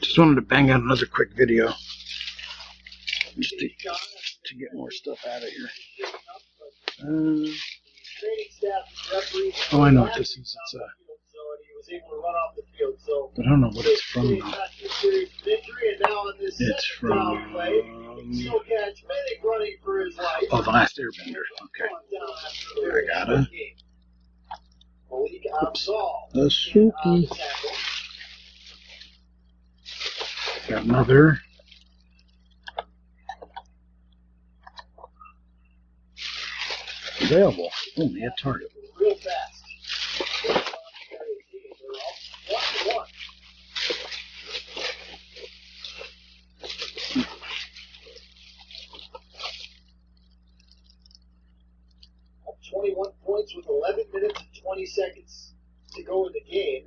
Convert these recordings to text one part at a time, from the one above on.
Just wanted to bang out another quick video. Just to, to get more stuff out of here. Uh, oh, I know what this is. It's uh, but I don't know what it's from though. It's from oh, the last Airbender. Okay, I got it. Oops. Asuki. Got another. Available only at Target. Real fast. 21 points with 11 minutes and 20 seconds to go in the game.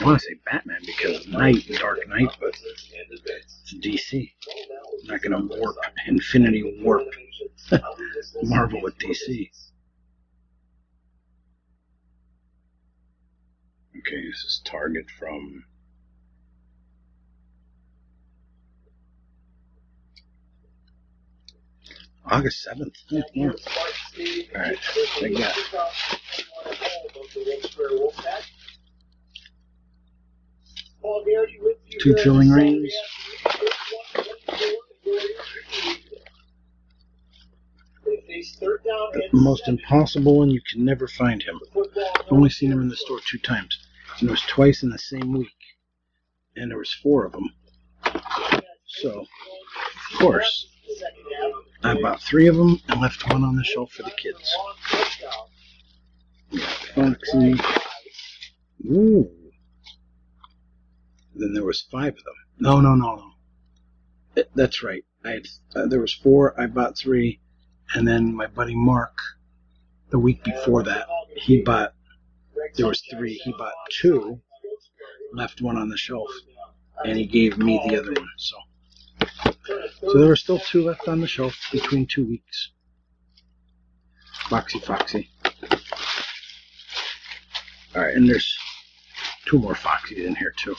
I want to say Batman because night, Dark Knight, but it's DC. I'm not gonna warp Infinity Warp Marvel with DC. Okay, this is Target from August seventh. Hmm, hmm. Yeah. Alright, check that. Two killing rings. The most impossible one. You can never find him. I've only seen him in the store two times. And it was twice in the same week. And there was four of them. So, of course, I bought three of them and left one on the shelf for the kids. Foxy. Ooh. Then there was five of them. No, no, no, no. It- that's right. I had, uh, there was four. I bought three, and then my buddy Mark, the week before that, he bought. There was three. He bought two, left one on the shelf, and he gave me the other one. So, so there were still two left on the shelf between two weeks. Foxy, Foxy. All right, and there's two more Foxies in here too.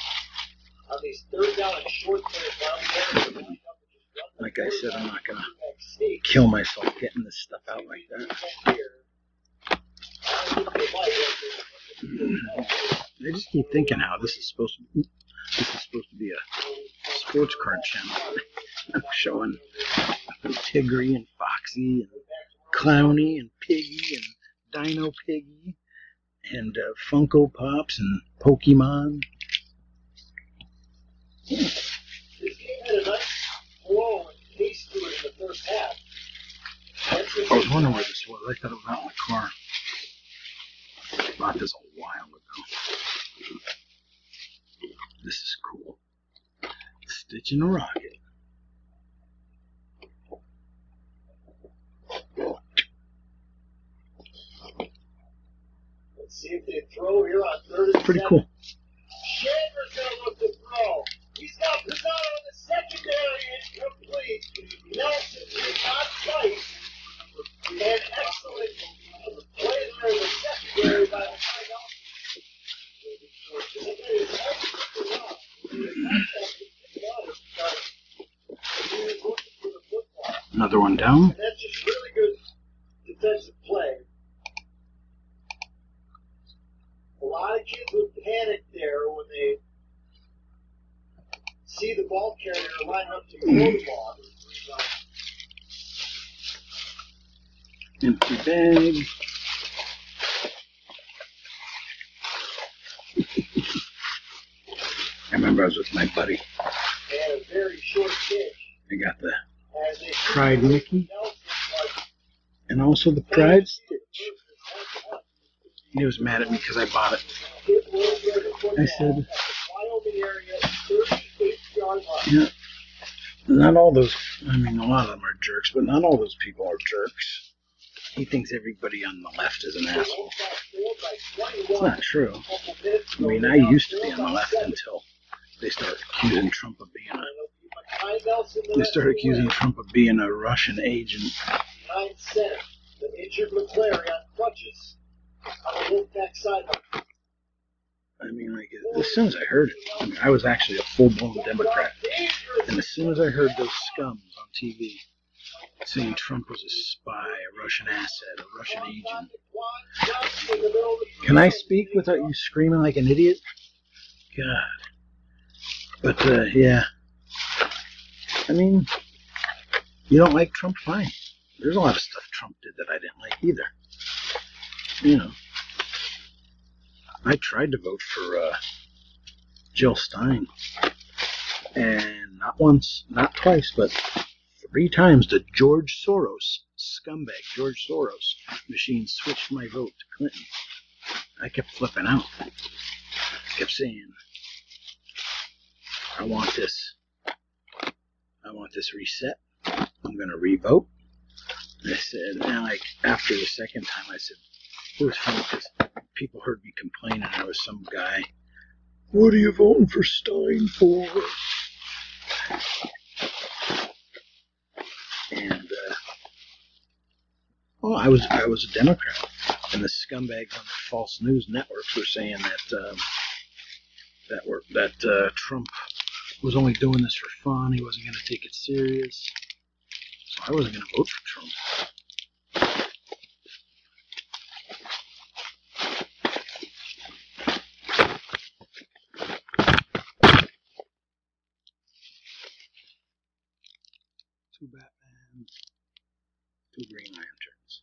These third down and short down, Like I said, I'm not gonna kill myself getting this stuff out like that. I just keep thinking how this is supposed to. This is supposed to be a sports card channel. I'm showing Tigray and Foxy and Clowny and Piggy and Dino Piggy and uh, Funko Pops and Pokemon. Had a nice flow and pace to it in the first half. I was wondering where this was. I thought it was out in the car. I bought this a while ago. This is cool. Stitch in a rocket. Let's see if they throw here on third Pretty cool. Schaefer's gonna look to throw. He's got Pizarro on the secondary incomplete. Nelson is on sight. And excellent play there in the secondary by the timeout. Another one down. And that's just really good defensive play. A lot of kids would panic there when they see the ball carrier line up to throw the ball. Empty bag. I remember I was with my buddy. And a very short kick. I got the Pride Mickey and also the Pride Stitch. He was mad at me because I bought it. I said, Wyoming area, 38 yard line. yeah, not all those, I mean, a lot of them are jerks, but not all those people are jerks. He thinks everybody on the left is an asshole. It's not true. I mean, I used to be on the left until they started accusing Trump of being a, they started accusing Trump of being a Russian agent. Nine cent. The injured McClary on crutches. On the back sideline. I mean, like, as soon as I heard it, I mean, I was actually a full-blown Democrat. And as soon as I heard those scums on TV saying Trump was a spy, a Russian asset, a Russian agent, can I speak without you screaming like an idiot? God. But, uh, yeah. I mean, you don't like Trump? Fine. There's a lot of stuff Trump did that I didn't like either. You know. I tried to vote for uh, Jill Stein. And not once, not twice, but three times the George Soros, scumbag George Soros machine switched my vote to Clinton. I kept flipping out. kept saying, I want this. I want this reset. I'm going to revote. And I said, and like after the second time, I said, it was funny because people heard me complaining. I was some guy, what are you voting for Stein for? And uh, well, I was I was a Democrat, and the scumbags on the false news networks were saying that um, that were that uh, Trump was only doing this for fun. He wasn't going to take it serious. So I wasn't going to vote for Trump. Two Batman, two Green Lanterns.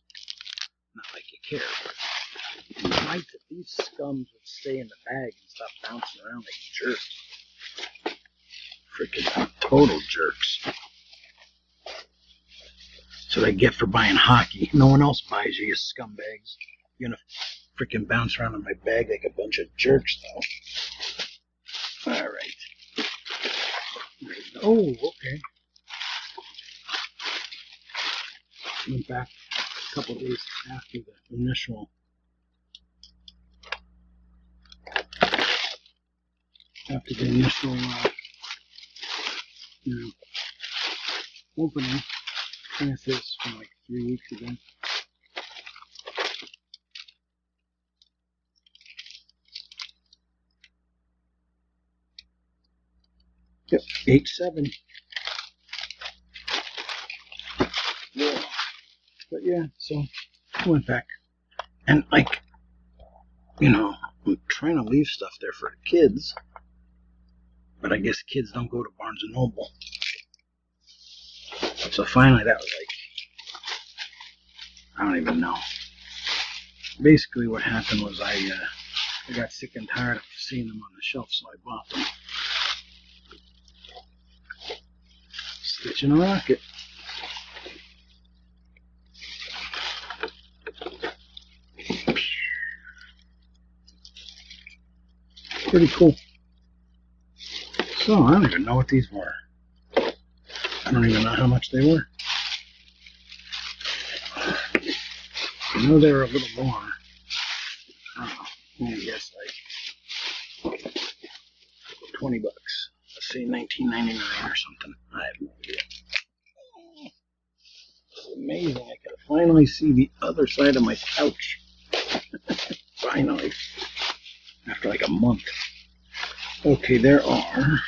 Not like you care. You'd like that these scums would stay in the bag and stop bouncing around like jerks. Freaking total jerks. That's what I get for buying hockey. No one else buys you, you scumbags. You're gonna freaking bounce around in my bag like a bunch of jerks, though. Alright. Oh, okay. Went back a couple days after the initial after the initial uh, you know opening. I guess this from like three weeks ago. Yep, eight seven. Yeah. But yeah, so I went back. And like you know, I'm trying to leave stuff there for the kids. But I guess kids don't go to Barnes and Noble. So finally that was like I don't even know. Basically what happened was I uh, I got sick and tired of seeing them on the shelf, so I bought them. Stitching a rocket. Pretty cool. So I don't even know what these were. I don't even know how much they were. I know they were a little more. Oh, know. I guess like twenty bucks. Let's say nineteen ninety nine or something. I have no idea. It's amazing. I can finally see the other side of my couch. finally. After like a month. Okay, there are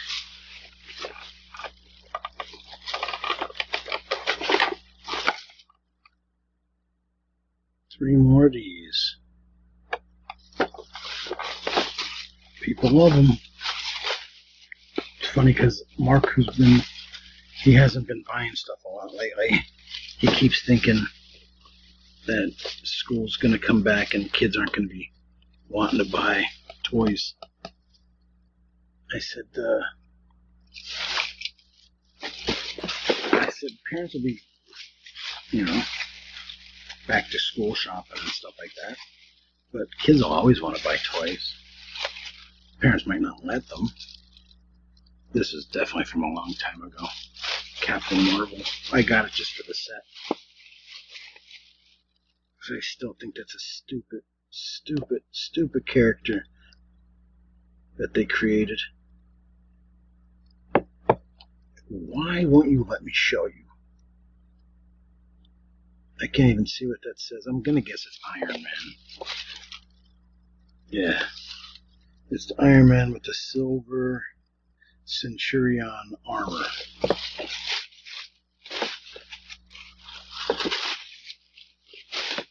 three more of these. People love them. It's funny because Mark, who's been, he hasn't been buying stuff a lot lately. He keeps thinking that school's going to come back and kids aren't going to be wanting to buy toys. I said, uh, I said, parents will be, you know, back to school shopping and stuff like that. But kids will always want to buy toys. Parents might not let them. This is definitely from a long time ago. Captain Marvel. I got it just for the set. I still think that's a stupid, stupid, stupid character that they created. Why won't you let me show you? I can't even see what that says. I'm gonna guess it's Iron Man. Yeah. It's the Iron Man with the silver Centurion armor.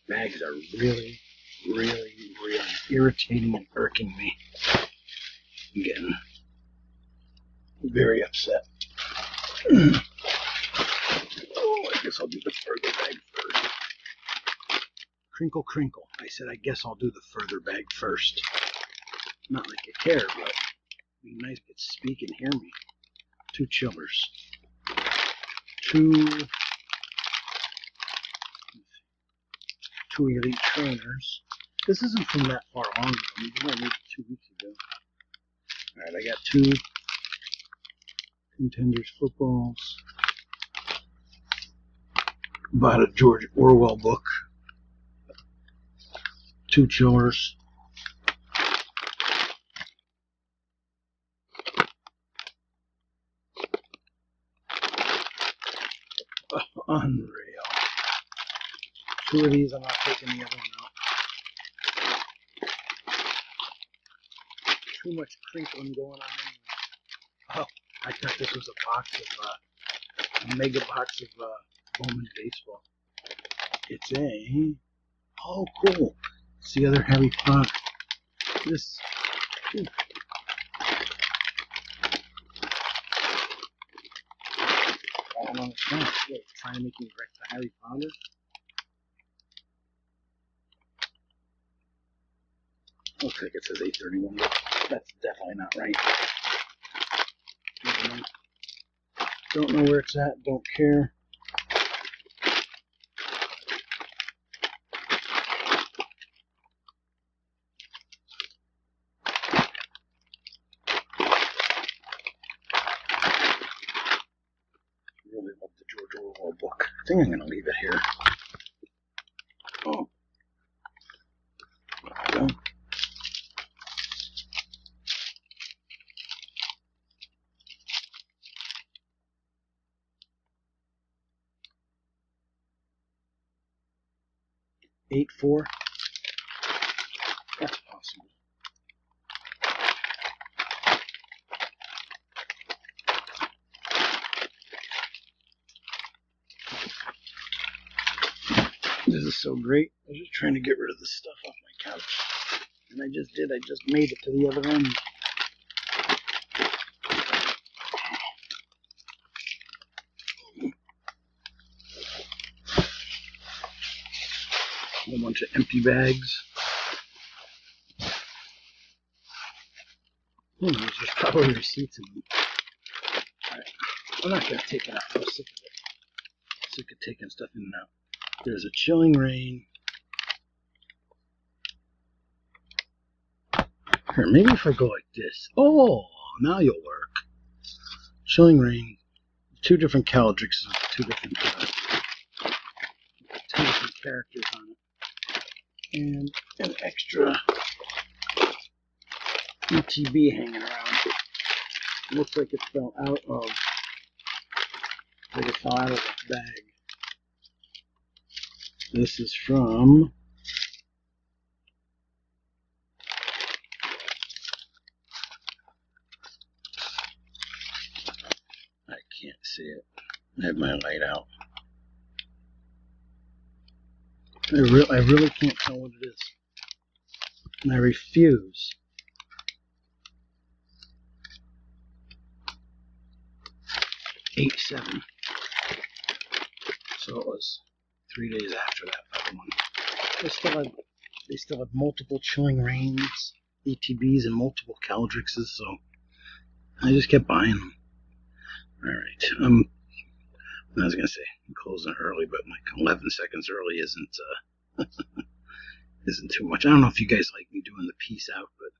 Bags are really, really, really irritating and irking me. I'm getting very upset. oh, I guess I'll do the further bag. Crinkle, crinkle. I said, I guess I'll do the further bag first. Not like you care, but be nice could speak and hear me. Two chillers. Two two elite trainers. This isn't from that far I it two weeks ago. Alright, I got two contenders footballs. Bought a George Orwell book. Two chillers. Unreal. Two of these, I'm not taking the other one out. Too much crinkling going on anyway. Oh, I thought this was a box of, uh, a mega box of, uh, Bowman baseball. It's a, oh cool. It's the other Harry Potter. This, ooh. I don't understand. What, trying to make me wreck the Harry Potter? Looks like it says 831, but that's definitely not right. Don't know where it's at, don't care. Really love the George Orwell book. I think I'm going to leave it here. Oh. There we go. eight four. That's possible. This is so great. I was just trying to get rid of the stuff off my couch. And I just did. I just made it to the other end. Bunch of empty bags. Who knows? There's probably receipts in them. Alright. I'm not going to take it out. I'm sick of it. Sick of taking stuff in and out. There's a Chilling Reign. Here, maybe if I go like this. Oh, now you'll work. Chilling Reign. Two different Calyrexes with two different, uh, two different characters on it and an extra ETB hanging around. looks like it fell out of like it fell out of the bag. This is from I can't see it. I have my light out. I, re- I really can't tell what it is. And I refuse. Eight seven. So it was three days after that one. They still had they still had multiple Chilling Reigns, ETBs, and multiple Calyrexes, so I just kept buying them. Alright. Um I was gonna say I'm closing early, but like 11 seconds early isn't uh, isn't too much. I don't know if you guys like me doing the peace out, but